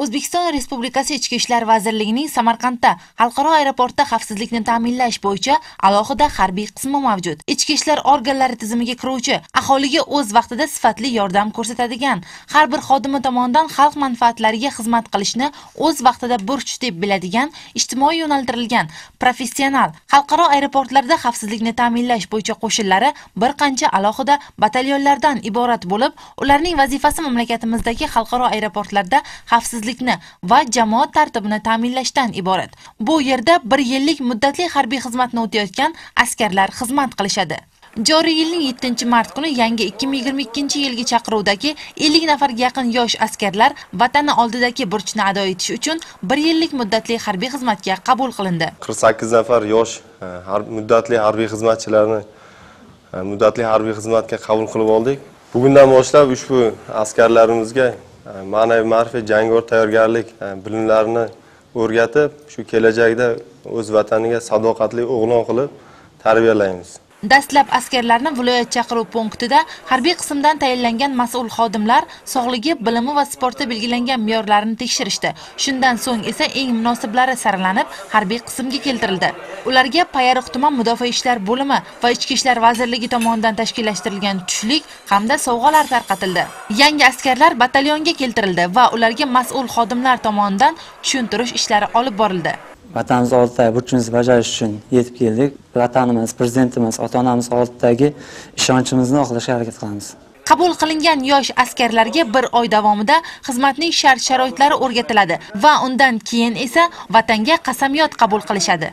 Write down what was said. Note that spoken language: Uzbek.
o'zbekiston respublikasi ichki ishlar vazirligining samarqandda xalqaro aeroportda xavfsizlikni ta'minlash bo'yicha alohida harbiy qismi mavjud. Ichki ishlar organlari tizimiga kiruvchi aholiga o'z vaqtida sifatli yordam ko'rsatadigan har bir xodimi tomonidan xalq manfaatlariga xizmat qilishni o'z vaqtida burch deb biladigan ijtimoiy yo'naltirilgan professional xalqaro aeroportlarda xavfsizlikni ta'minlash bo'yicha qo'shinlari bir qancha alohida batalyonlardan iborat bo'lib ularning vazifasi mamlakatimizdagi xalqaro aeroportlarda xavfsizlik xavfsizlikni va jamoat tartibini ta'minlashdan iborat. Bu yerda bir yillik muddatli harbiy xizmatni o'tayotgan askarlar xizmat qilishadi. Joriy yilning 7 mart kuni yangi 2022 yilgi chaqiruvdagi 50 nafarga yaqin yosh askarlar vatani oldidagi burchni ado etish uchun bir yillik muddatli harbiy xizmatga qabul qilindi. 48 nafar yosh e, muddatli harbiy xizmatchilarni e, muddatli harbiy xizmatga qabul qilib oldik. Bugundan boshlab ushbu askarlarimizga Э, ma'naviy ma'rifiy jangovar tayyorgarlik э, bilimlarini o'rgatib shu kelajakda o'z vataniga sadoqatli o'g'lon qilib tarbiyalaymiz. Dastlab askarlarni viloyat chaqiruv punktida harbiy qismdan tayinlangan mas'ul xodimlar sog'ligi bilimi va sportda belgilangan me'yorlarni tekshirishdi. Shundan so'ng esa eng munosiblari saralanib harbiy qismga keltirildi. Ularga payariq tuman mudofaa ishlar bo'limi va ichki ishlar vazirligi tomonidan tashkillashtirilgan tushlik hamda sovg'alar tarqatildi. Yangi askarlar batalyonga keltirildi va ularga mas'ul xodimlar tomonidan tushuntirish ishlari olib borildi. Vatanimiz oldidagi burchimizni bajarish uchun yetib keldik. Vatanimiz prezidentimiz ota onamiz oldidagi ishonchimizni oqlashga harakat qilamiz. Qabul qilingan yosh askarlarga bir oy davomida xizmatning shart sharoitlari o'rgatiladi va undan keyin esa vatanga qasamyod qabul qilishadi.